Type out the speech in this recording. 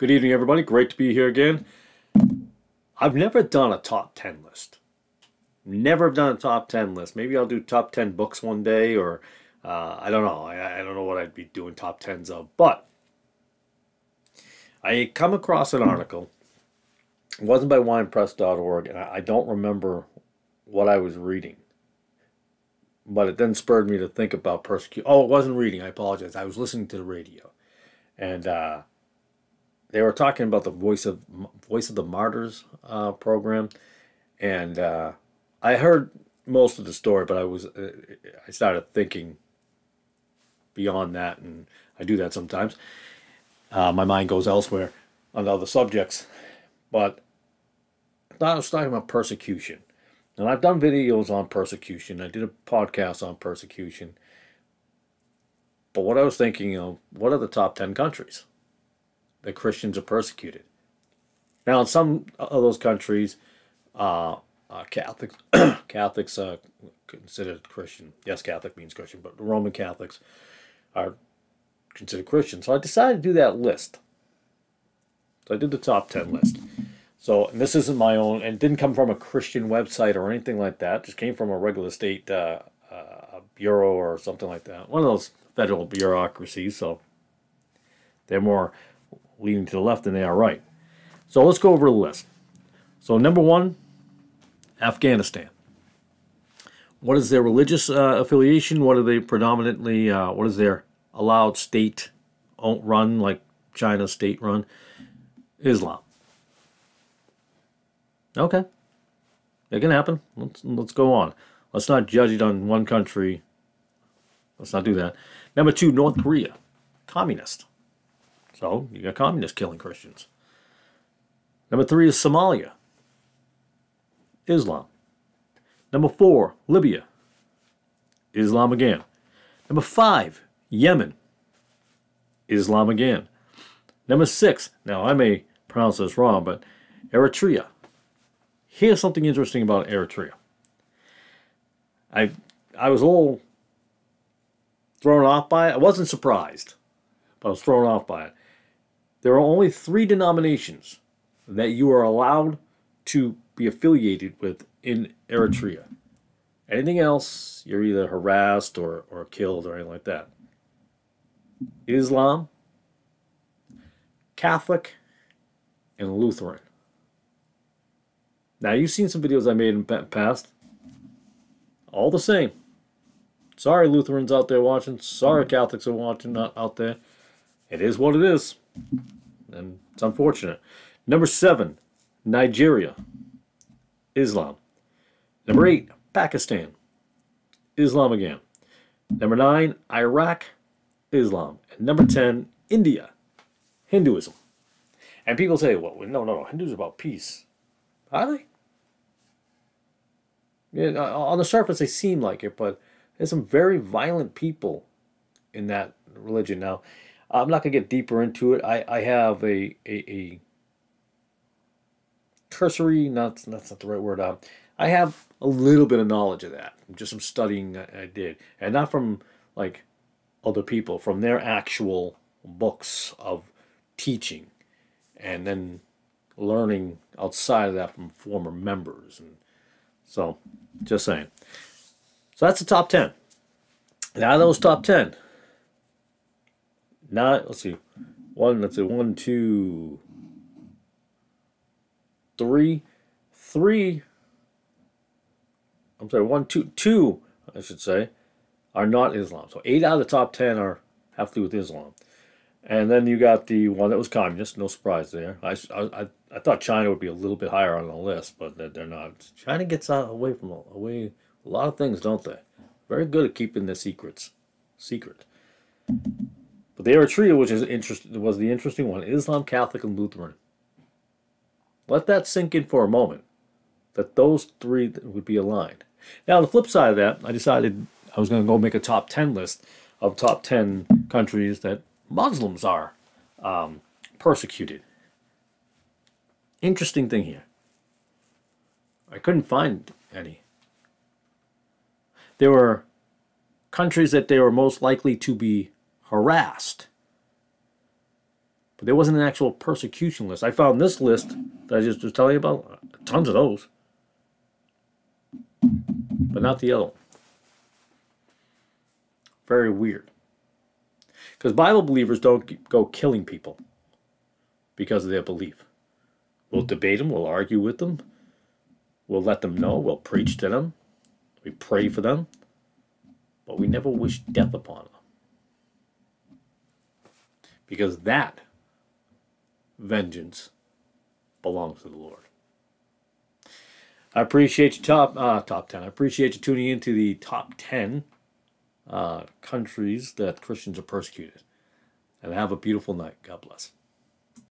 Good evening, everybody. Great to be here again. I've never done a top 10 list. Never have done a top 10 list. Maybe I'll do top 10 books one day, or uh, I don't know. I, I don't know what I'd be doing top 10s of. But I come across an article. It wasn't by winepress.org, and I, I don't remember what I was reading. But it then spurred me to think about persecution. Oh, it wasn't reading. I apologize. I was listening to the radio. And uh, they were talking about the voice of voice of the martyrs uh, program. And uh, i heard most of the story but i was uh, i started thinking beyond that and i do that sometimes. Uh, my mind goes elsewhere on other subjects. But i was talking about persecution. And i've done videos on persecution. I did a podcast on persecution. But what i was thinking of what are the top 10 countries that Christians are persecuted. Now, in some of those countries, uh, uh, Catholics Catholics uh, considered Christian. Yes, Catholic means Christian, but Roman Catholics are considered Christian. So I decided to do that list. So I did the top ten list. So and this isn't my own, and didn't come from a Christian website or anything like that. It just came from a regular state uh, uh, bureau or something like that. One of those federal bureaucracies. So they're more leaning to the left than they are right. So let's go over the list. So number one, Afghanistan. What is their religious uh, affiliation? What are they predominantly? Uh, what is their allowed state run, like China state run? Islam. Okay, it can happen. Let's let's go on. Let's not judge it on one country. Let's not do that. Number two, North Korea, communist. So you got communists killing Christians. Number three is Somalia, Islam. Number four, Libya, Islam again. Number five, Yemen, Islam again. Number six, now I may pronounce this wrong, but Eritrea. Here's something interesting about Eritrea. I I was all thrown off by it. I wasn't surprised, but I was thrown off by it. There are only three denominations that you are allowed to be affiliated with in Eritrea. Anything else, you're either harassed or, or killed or anything like that. Islam, Catholic, and Lutheran. Now, you've seen some videos I made in the past. All the same. Sorry, Lutherans out there watching. Sorry, Catholics are watching out there. It is what it is and it's unfortunate. Number seven, Nigeria, Islam. Number eight, Pakistan, Islam again. Number nine, Iraq, Islam. And number 10, India, Hinduism. And people say, well, no, no, no, Hindus are about peace. Are they? Yeah, uh, on the surface, they seem like it, but there's some very violent people in that religion. Now, I'm not going to get deeper into it. I, I have a, a, a cursory, not, that's not the right word. Um, I have a little bit of knowledge of that, just some studying I, I did. And not from like other people, from their actual books of teaching and then learning outside of that from former members. And so, just saying. So that's the top 10. Now those top 10, nine. Let's see. One, let's see. One, two, three, three. I'm sorry, one, two, two, I should say, are not Islam. So eight out of the top ten are have to do with Islam. And then you got the one that was communist, no surprise there. I, I, I thought China would be a little bit higher on the list, but they're not. China gets away from away a lot of things, don't they? Very good at keeping their secrets secret but the Eritrea, which is interest, was the interesting one, Islam, Catholic, and Lutheran. Let that sink in for a moment, that those three would be aligned. Now, the flip side of that, I decided I was going to go make a top 10 list of top 10 countries that Muslims are um, persecuted. Interesting thing here. I couldn't find any. There were countries that they were most likely to be harassed. But there wasn't an actual persecution list. I found this list that I just was telling you about, tons of those, but not the other one. Very weird. Because Bible believers don't go killing people because of their belief. We'll debate them, we'll argue with them, we'll let them know, we'll preach to them, we pray for them, but we never wish death upon them. Because that vengeance belongs to the Lord. I appreciate you top uh, top ten. I appreciate you tuning into the top ten uh, countries that Christians are persecuted. And have a beautiful night. God bless.